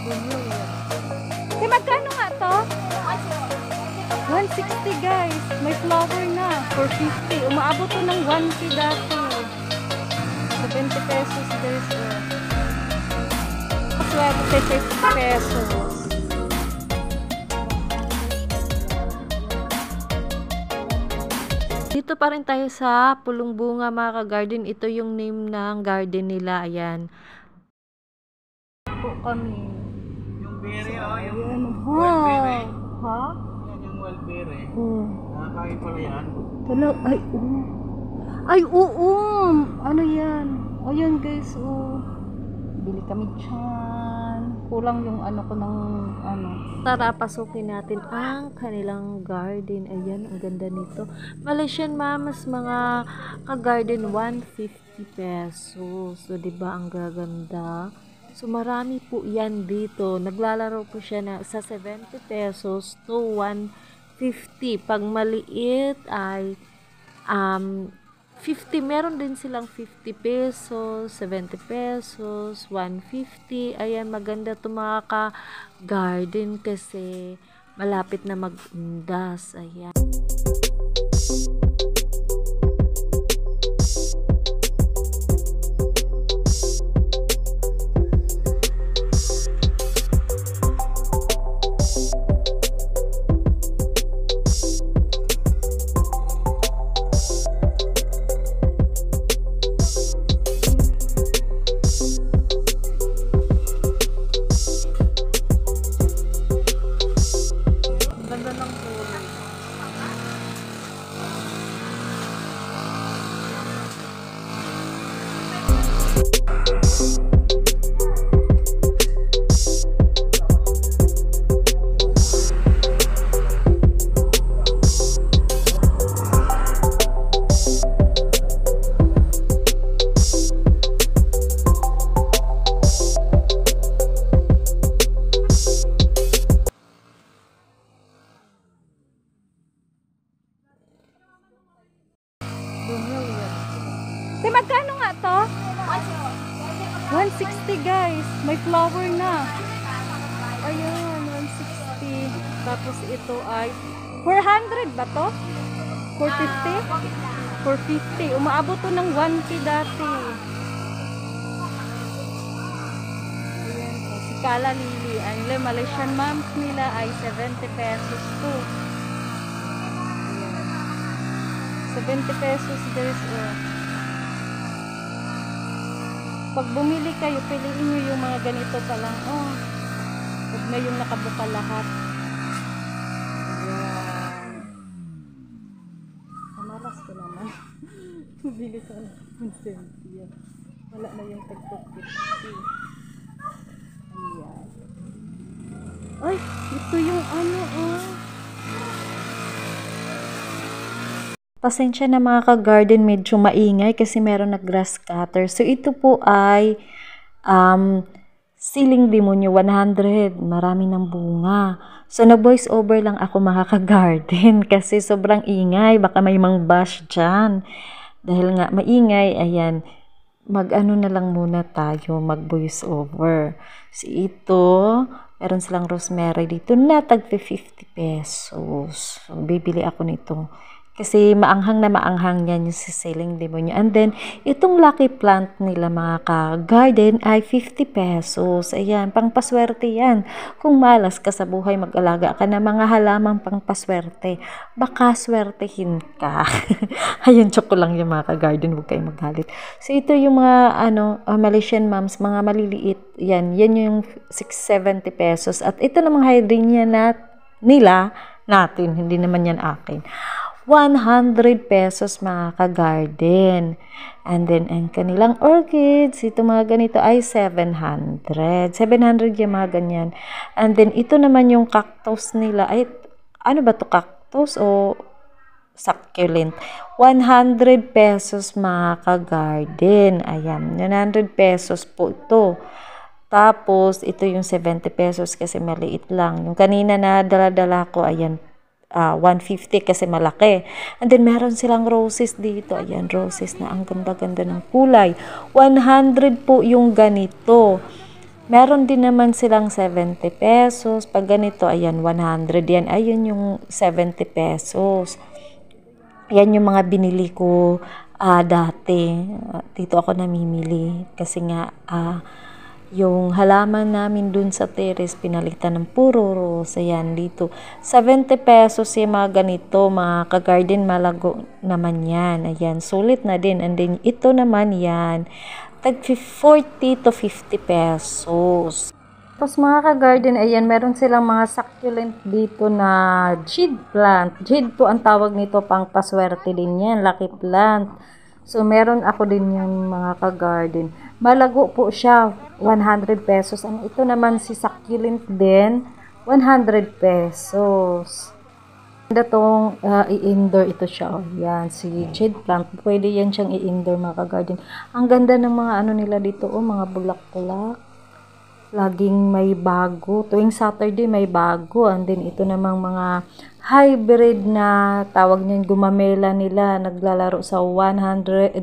Eh, magkano nga to? 160 guys. May flower na. For 50. Umaabot to ng 1K dati. 70 pesos guys. Oh. Swerte 50 pesos. Dito pa rin tayo sa Pulong Bunga mga ka-garden. Ito yung name ng garden nila. Ayan. Po kami. Yung berry, oh, yung Ayan. Wow. Ha? Yan yung wild berry. Oh. Nakakain pala yan. Talag, ay, oo. Ay, oo. Ano yan? Ayan guys, oh. Bili kami dyan. Kulang yung ano ko ng ano. Tara, pasukin natin ang kanilang garden. Ayan, ang ganda nito. Malaysian mamas, mga ka-garden, 150 pesos. So, di ba ang gaganda? So, marami po yan dito. Naglalaro po siya na sa 70 pesos to 150. Pag maliit ay um, 50. Meron din silang 50 pesos, 70 pesos, 150. Ayan, maganda to mga ka-garden kasi malapit na mag-undas. Ayan. 160 guys. May flower na. Ayan, 160. Tapos ito ay 400 ba to? 450? 450. Umaabot to ng 1K dati. Ayan, oh, si Kala Lily. Ang Malaysian moms nila ay 70 pesos to. Ayan. 70 pesos guys. Oh. Pag bumili kayo, piliin nyo yung mga ganito pa lang. Oh. Huwag na yung nakabuka lahat. Ayan. Kamalas ko naman. Bili ko na ng. Wala na yung tagpo 50. Ayan. Ay, ito yung ano oh. Pasensya na mga ka-garden, medyo maingay kasi meron na grass cutter. So, ito po ay um, Siling Demonyo 100. Marami ng bunga. So, nag-voice over lang ako mga ka-garden kasi sobrang ingay. Baka may mang bash dyan. Dahil nga maingay, ayan, mag-ano na lang muna tayo, mag-voice over. So, ito, meron silang rosemary dito na tag 50 pesos. So, bibili ako nito. Kasi maanghang na maanghang yan yung siseling demonyo. And then, itong lucky plant nila mga ka-garden ay 50 pesos. Ayan, pangpaswerte yan. Kung malas ka sa buhay, mag-alaga ka na mga halamang pangpaswerte. Baka swertehin ka. Ayun, choco lang yung mga ka-garden. Huwag kayong magalit. So, ito yung mga ano, uh, Malaysian moms, mga maliliit. Yan, yan yung 670 pesos. At ito namang hydrenia na nila, natin, hindi naman yan akin. 100 pesos mga ka-garden. And then, ang kanilang orchids, ito mga ganito ay 700. 700 yung mga ganyan. And then, ito naman yung cactus nila. Ay, ano ba to cactus o succulent? 100 pesos mga ka-garden. Ayan, 100 pesos po ito. Tapos, ito yung 70 pesos kasi maliit lang. Yung kanina na dala-dala ko, ayan, uh, 150 kasi malaki. And then, meron silang roses dito. Ayan, roses na ang ganda-ganda ng kulay. 100 po yung ganito. Meron din naman silang 70 pesos. Pag ganito, ayan, 100 yan. Ayun yung 70 pesos. Yan yung mga binili ko ah, dati. Ah, dito ako namimili. Kasi nga, ah, yung halaman namin dun sa terrace, pinalitan ng puro rose. Ayan, dito. 70 pesos yung mga ganito, mga ka-garden malago naman yan. Ayan, sulit na din. And then, ito naman yan, tag 40 to 50 pesos. Tapos mga ka-garden, ayan, meron silang mga succulent dito na jade plant. Jade po ang tawag nito, pang paswerte din yan, lucky plant. So, meron ako din yung mga ka-garden. Malago po siya, 100 pesos. Ano, ito naman si succulent din, 100 pesos. Ganda tong ah, i-indoor ito siya. Oh. Yan, si jade plant. Pwede yan siyang i-indoor mga ka-garden. Ang ganda ng mga ano nila dito, oh, mga bulak-bulak. Laging may bago. Tuwing Saturday may bago. And then ito namang mga hybrid na tawag niyan gumamela nila. Naglalaro sa 120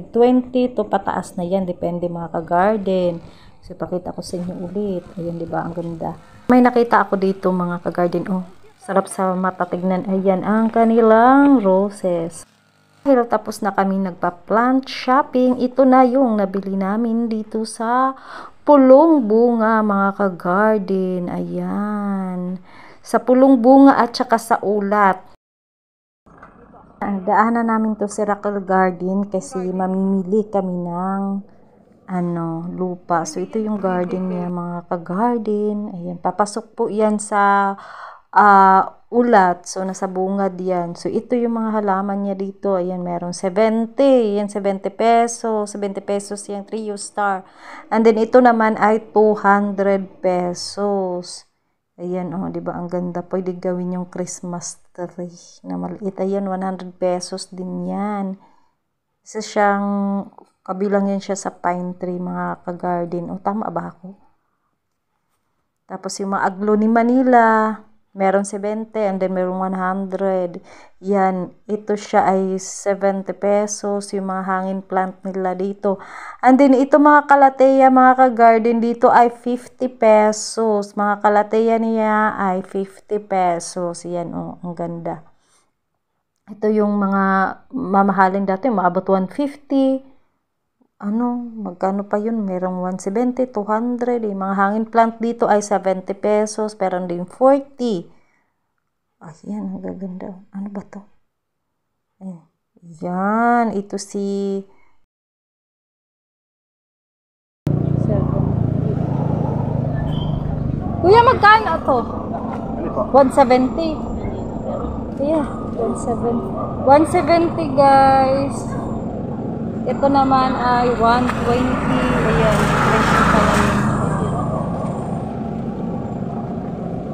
to pataas na yan. Depende mga ka-garden. So, pakita ko sa inyo ulit. Ayan, di ba? Ang ganda. May nakita ako dito mga ka-garden. Oh, sarap sa mata tignan. Ayan, ang kanilang roses. Dahil tapos na kami nagpa-plant shopping, ito na yung nabili namin dito sa pulong bunga mga ka-garden. Ayan. Sa pulong bunga at saka sa ulat. Daanan namin to sa Racal Garden kasi mamimili kami ng ano, lupa. So, ito yung garden niya, mga ka-garden. Ayan, papasok po yan sa ah, ulat. So, nasa bungad yan. So, ito yung mga halaman niya dito. Ayan, meron 70. Yan, 70 pesos. 70 pesos yung 3 star. And then, ito naman ay 200 pesos. Ayan, oh, di ba? Ang ganda. Pwede gawin yung Christmas tree na maliit. Ayan, 100 pesos din yan. Isa siyang, kabilang yan siya sa pine tree, mga ka-garden. O, tama ba ako? Tapos yung mga aglo ni Manila, meron 70 and then meron 100. Yan, ito siya ay 70 pesos, yung mga hangin plant nila dito. And then ito mga kalateya, mga ka-garden dito ay 50 pesos. Mga kalateya niya ay 50 pesos. Yan, oh, ang ganda. Ito yung mga mamahalin dati, maabot 150 ano, magkano pa yun? Merong 170, 200. Yung mga hangin plant dito ay 70 pesos. Pero din 40. Ayan, ang gaganda. Ano ba to? Ayan. Yan, ito si... Kuya, magkano to? Ano po? 170. Yeah, 170. 170 guys. Ito naman ay 120. Ayan, presyo pala yun.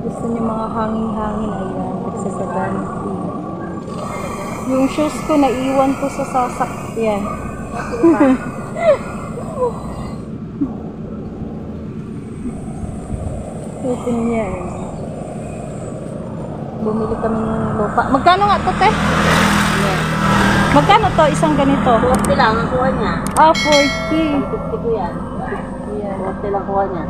Gusto niyo mga hangin-hangin. Ayan, 70. Yung shoes ko, naiwan ko sa sasakyan. Ito niya eh. Bumili kami ng lupa. Magkano nga to, te? Magkano to? Isang ganito? 40 lang ang kuha niya. Ah, 40. 50 ko yan. Ayan. 40 lang kuha niya.